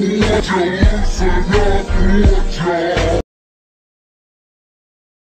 Watch out,